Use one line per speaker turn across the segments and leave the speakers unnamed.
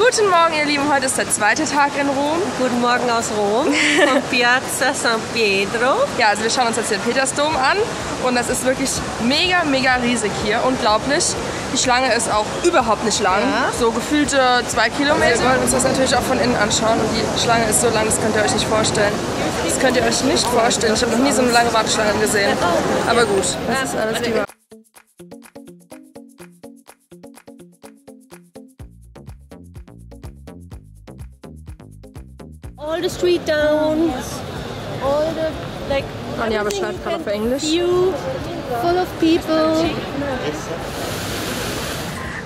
Guten Morgen, ihr Lieben. Heute ist der zweite Tag in Rom.
Guten Morgen aus Rom, von Piazza San Pietro.
Ja, also wir schauen uns jetzt den Petersdom an und das ist wirklich mega, mega riesig hier. Unglaublich. Die Schlange ist auch überhaupt nicht lang.
Ja.
So gefühlte zwei Kilometer. Wir wollen uns das natürlich auch von innen anschauen und die Schlange ist so lang, das könnt ihr euch nicht vorstellen. Das könnt ihr euch nicht vorstellen. Ich habe noch nie so eine lange Warteschlange gesehen. Aber gut, das ist alles die
All the street down, all the like.
Anja beschreibt gerade auf Englisch.
view, full of people.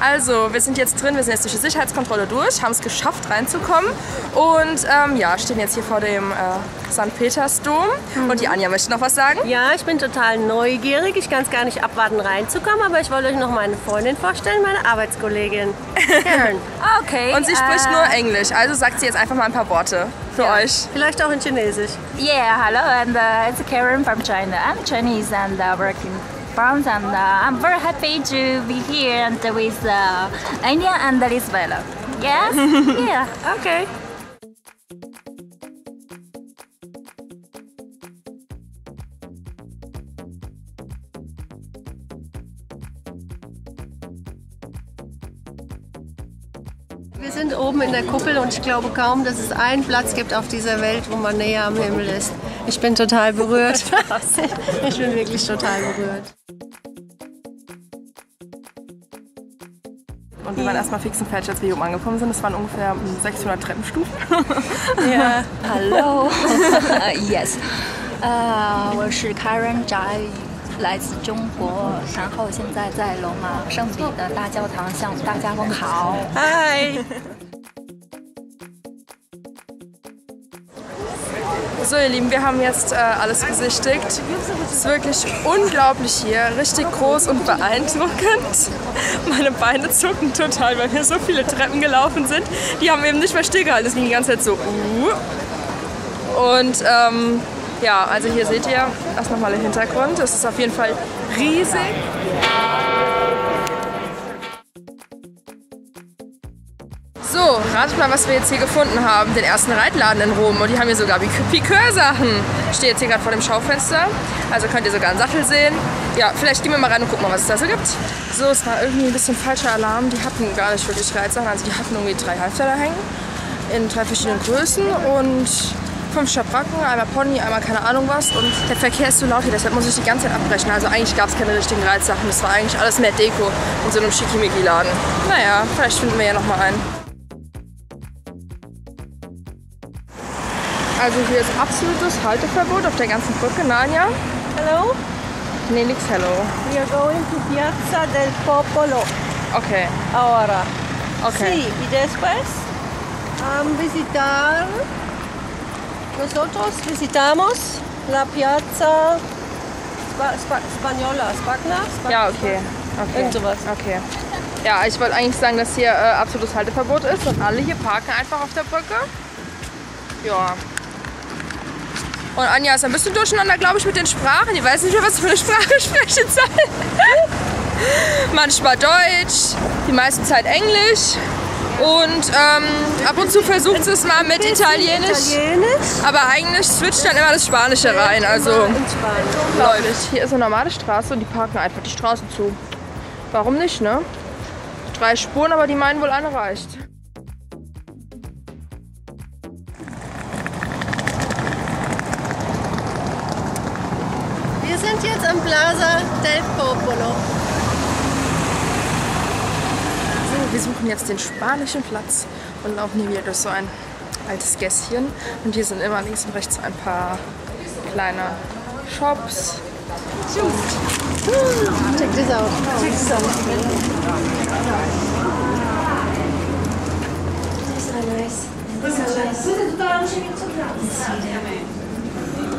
Also, wir sind jetzt drin, wir sind jetzt durch die Sicherheitskontrolle durch, haben es geschafft reinzukommen und ähm, ja, stehen jetzt hier vor dem äh, St. Petersdom und die Anja möchte noch was sagen.
Ja, ich bin total neugierig. Ich kann es gar nicht abwarten, reinzukommen, aber ich wollte euch noch meine Freundin vorstellen, meine Arbeitskollegin. Karen.
Okay.
Und sie spricht nur Englisch, also sagt sie jetzt einfach mal ein paar Worte für euch.
Vielleicht auch in Chinesisch.
Yeah, hello, and uh, it's Karen from China. I'm Chinese and uh, working France, and uh, I'm very happy to be here and with uh, India and Venezuela. Yes, yeah.
Okay. Wir sind oben in der Kuppel und ich glaube kaum, dass es einen Platz gibt auf dieser Welt, wo man näher am Himmel ist. Ich bin total berührt. ich bin wirklich total berührt.
Und wir waren erstmal fix und fertig, als wir hier oben angekommen sind. Das waren ungefähr 600 Treppenstufen.
Ja.
Hello. yes. 呃，我是 Karen 翟宇， 来自中国，然后现在在罗马圣彼得大教堂向大家问好。
Hi.
So ihr Lieben, wir haben jetzt äh, alles besichtigt. Es ist wirklich unglaublich hier, richtig groß und beeindruckend. Meine Beine zucken total, weil wir so viele Treppen gelaufen sind. Die haben eben nicht mehr stillgehalten, es ging die ganze Zeit so. Uh. Und ähm, ja, also hier seht ihr erst nochmal den Hintergrund. Es ist auf jeden Fall riesig. So, ratet mal, was wir jetzt hier gefunden haben. Den ersten Reitladen in Rom. Und die haben hier sogar Pikör-Sachen. Ich stehe jetzt hier gerade vor dem Schaufenster. Also könnt ihr sogar einen Sattel sehen. Ja, vielleicht gehen wir mal rein und gucken mal, was es da so gibt. So, es war irgendwie ein bisschen falscher Alarm. Die hatten gar nicht wirklich Reitsachen. Also die hatten irgendwie drei Halfter da hängen. In drei verschiedenen Größen. Und fünf Schabracken, einmal Pony, einmal keine Ahnung was. Und der Verkehr ist so laut hier, deshalb muss ich die ganze Zeit abbrechen. Also eigentlich gab es keine richtigen Reitsachen. Das war eigentlich alles mehr Deko in so einem Schickimicki-Laden. Naja, vielleicht finden wir ja noch mal einen. Also hier ist absolutes Halteverbot auf der ganzen Brücke, Nanja.
Hello.
Nee, nix Hello.
We are going to Piazza del Popolo
Okay,
ahora.
okay.
Sí, y después um, visitar, nosotros visitamos la Piazza Spa Spa Spagna, Spa
Ja, okay. okay.
Irgend sowas.
Okay. Ja, ich wollte eigentlich sagen, dass hier äh, absolutes Halteverbot ist und alle hier parken einfach auf der Brücke. Ja. Und Anja ist ein bisschen durcheinander, glaube ich, mit den Sprachen. Die weiß nicht mehr, was für eine Sprache sprechen soll. Manchmal Deutsch, die meiste Zeit Englisch. Und ähm, ab und zu versucht es mal mit Italienisch.
Italienisch.
Aber eigentlich switcht dann immer das Spanische rein. Also unglaublich. Hier ist eine normale Straße und die parken einfach die Straße zu. Warum nicht, ne? Drei Spuren, aber die meinen wohl eine reicht.
Wir sind jetzt am Plaza del Popolo.
So, wir suchen jetzt den spanischen Platz und laufen hier wieder durch so ein altes Gässchen. Und hier sind immer links und rechts ein paar kleine Shops.
Check this out. Check this out.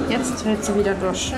Jetzt fällt sie wieder durch.